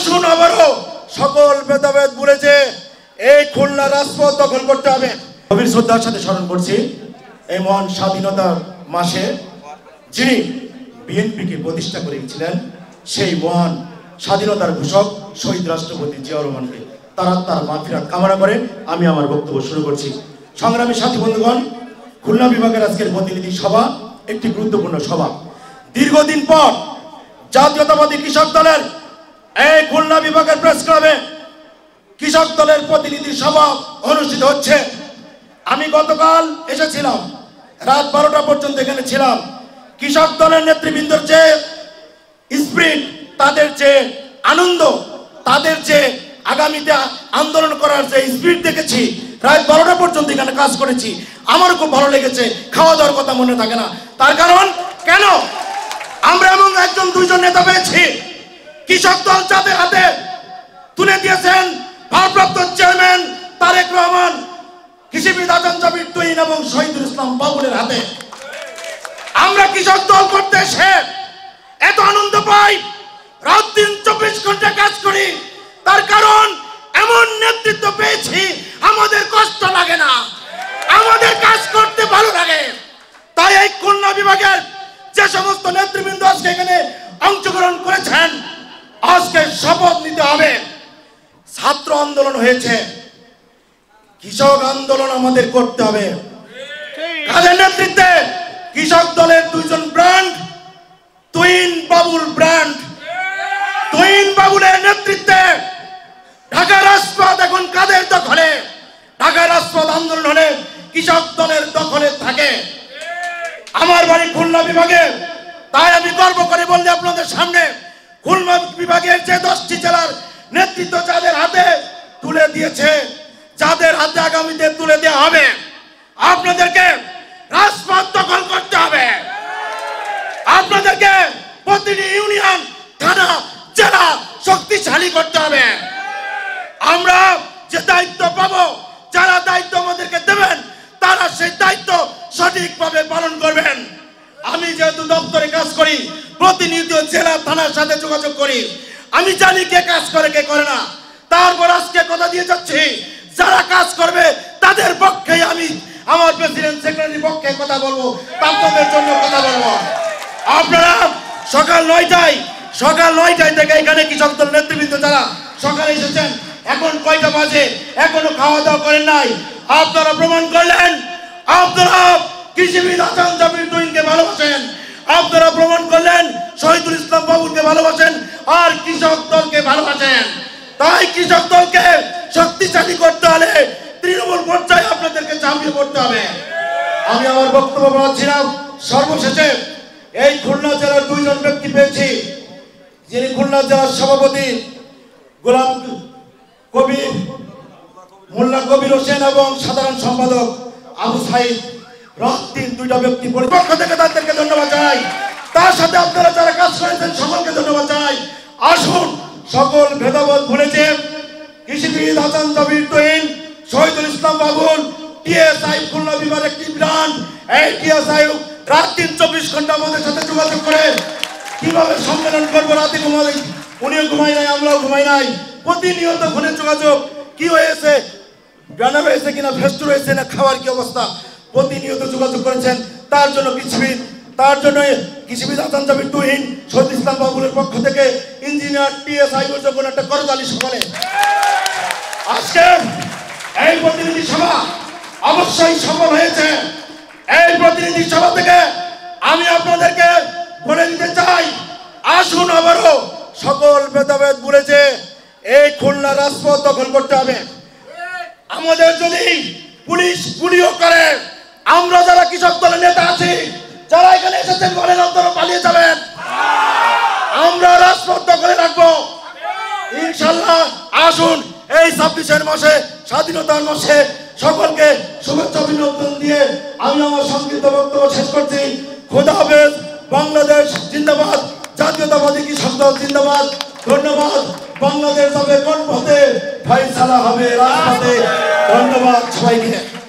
আসুন আবারও। সকল ভেদাভেদ ভুলে যে এই খুলনা রাজপথ দখল করতে হবে। গভীর শ্রদ্ধার সাথে স্মরণ করছি, এই মহান স্বাধীনতার মাসে যিনি বিএনপিকে প্রতিষ্ঠা করে করেছিলেন সেই মহান স্বাধীনতার ঘোষক শহীদ রাষ্ট্রপতি জিয়া রহমানকে। তারা তার মাফিরাত কামনা করে আমি আমার বক্তব্য শুরু করছি। সংগ্রামী সাথী বন্ধুগণ, খুলনা বিভাগের আজকের প্রতিনিধি সভা একটি গুরুত্বপূর্ণ সভা। দীর্ঘদিন পর জাতীয়তাবাদী কৃষক দলের এই খুলনা বিভাগের প্রেস ক্লাবে কৃষক দলের প্রতিনিধি সভা অনুষ্ঠিত হচ্ছে। আমি গতকাল এসেছিলাম, রাত বারোটা পর্যন্ত এখানে ছিলাম। কৃষক দলের নেতৃবৃন্দর যে স্পিরিট তাদের যে আনন্দ, তাদের যে আগামীতে আন্দোলন করার যে স্পিরিট দেখেছি, রাত বারোটা পর্যন্ত এখানে কাজ করেছি। আমার খুব ভালো লেগেছে, খাওয়া দাওয়ার কথা মনে থাকে না। তার কারণ, কেন? আমরা এমন একজন, দুইজন নেতা পেয়েছি। কৃষক দল যাদের হাতে তুলে দিয়েছেন ভারপ্রাপ্ত চেয়ারম্যান তারেক রহমান, কৃষিবিদ জাবির তুইন এবং শহীদুল ইসলাম বাবুলের হাতে। আমরা কৃষক দল করতে এসে এত আনন্দ পাই, রাত দিন চব্বিশ ঘণ্টা কাজ করি, তার কারণ এমন নেতৃত্ব পেয়েছি, আমাদের কষ্ট লাগে না, আমাদের কাজ করতে ভালো লাগে। তাই এই খুলনা বিভাগের যে সমস্ত নেতৃবৃন্দ আজকে এখানে অংশগ্রহণ করেছেন আজকে শপথ নিতে হবে। ছাত্র আন্দোলন হয়েছে। কৃষক আন্দোলন আমাদের করতে হবে। কাদের নেতৃত্বে কৃষক দলের দুইজন ব্র্যান্ড তুইন বাবুল ব্র্যান্ড। তুইন বাবুলের নেতৃত্বে ঢাকা রাজপথ এখন কাদের দখলে? ঢাকা রাজপথ আন্দোলন হলে কৃষক দলের দখলে থাকে। আমার বাড়ি খুলনা বিভাগে, তাই আমি গর্ব করে বললে আপনাদের সামনে খুলনা বিভাগের যে দশটি জেলার নেতৃত্ব যাদের হাতে তুলে দিয়েছে, যাদের হাতে আগামীতে তুলে দেওয়া হবে, আপনাদেরকে রাজপথ দখল করতে হবে। আপনাদেরকে প্রতিটি ইউনিয়ন, থানা, জেলা শক্তিশালী করতে হবে। আমরা যে দায়িত্ব পাবো, যারা দায়িত্ব আমাদেরকে দেবেন, তারা সেই দায়িত্ব সঠিকভাবে পালন করবেন। আমি যেহেতু দপ্তরে কাজ করি প্রতিনিয়ত জেলা, থানার সাথে যোগাযোগ করি। আমি জানি কে কাজ করে, কে করে না। তারপর আজকে কথা দিয়ে যাচ্ছি। যারা কাজ করবে, তাদের পক্ষে আমি আমার প্রেসিডেন্ট সেক্রেটারির পক্ষে কথা বলব তাদের জন্য কথা বলব। আপনারা সকাল নয়টায় সকাল নয়টায় থেকে এখানে কৃষক দল নেতৃবৃন্দ যারা সকালে এসেছেন, এখন কয়টা বাজে, এখনও খাওয়া দাওয়া করেন নাই। আপনারা প্রমাণ করলেন, আপনারা কৃষিবিদ আসান জাবির তুইনকে ভালোবাসেন। আপনারা প্রমাণ করলেন শহীদুল ইসলাম বাবুকে ভালোবাসেন আর কৃষক দলকে ভালোবাসেন। তাই কৃষক দলকে শক্তিশালী করতে হলে তৃণমূল পর্যায়ে আপনাদেরকে ঝাঁপিয়ে পড়তে হবে। আমি আমার বক্তব্য বলাচ্ছিলাম সর্বশেষে এই খুলনা জেলার দুইজন ব্যক্তি পেয়েছি। যিনি খুলনা জেলার সভাপতি গোলাম কবির মোল্লা কবির হোসেন এবং সাধারণ সম্পাদক আবু সাইদ। রক্তিন দুইটা ব্যক্তি পক্ষ থেকে তাদেরকে ধন্যবাদ জানাই। তার সাথে আপনারা যারা কাজ করেছেন, সকলকে ধন্যবাদ জানাই। আসুন, সকল ভেদাভেদ ভুলেছে। কৃষিবিদ হাসান জবির তহিন, শহীদুল ইসলাম বাবুল, টিএসআই খুলনা বিভাগ একটি ব্রান্ড এই টিএসআই রাত দিন চব্বিশ ঘণ্টা আমাদের সাথে যোগাযোগ করে কীভাবে সম্মেলন করব রাতে ঘুমাই উনিও ঘুমাই নাই, আমরাও ঘুমাই নাই। প্রতিনিয়ত ফোনে যোগাযোগ। কি হয়েছে? ব্যানার হয়েছে কিনা? ফেস্টুর হয়েছে না? খাওয়ার কি অবস্থা? প্রতিনিয়ত যোগাযোগ করেছেন। তার জন্য কৃষিবিদ তার জন্য কৃষিবিদ আসান জাবির তুহিন শহীদ ইসলাম বাবুলের পক্ষ থেকে ইঞ্জিনিয়ার টিএসআই যখন একটা করতালি সকালে। আজকে এই প্রতিনিধি সভা অবশ্যই সফল হয়েছে। এই প্রতিনিধি সভা থেকে আমি আপনাদেরকে বলে দিতে চাই, আসুন আবারও সকল ভেদাভেদ যে এই খুলনা রাজপথ দখল করতে হবে। আমাদের যদি পুলিশ গুলিও করে, আমরা যারা কৃষক দলের নেতা আছি এসেছেন বলেন আপনারা পালিয়ে যাবেন। আমরা রাজপথ দখলে রাখব। ইনশাল্লাহ আসুন এই ছাব্বিশের মাসে, স্বাধীনতার মাসে সকলকে শুভেচ্ছা অভিনন্দন দিয়ে আমি আমার সংক্ষিপ্ত বক্তব্য শেষ করছি। খোদা হাফেজ, বাংলাদেশ জিন্দাবাদ, জাতীয়তাবাদী কৃষক দল জিন্দাবাদ। ধন্যবাদ। বাংলাদেশ হবে কোন পথে ফয়সালা হবে রাজপথে। ধন্যবাদ সবাইকে।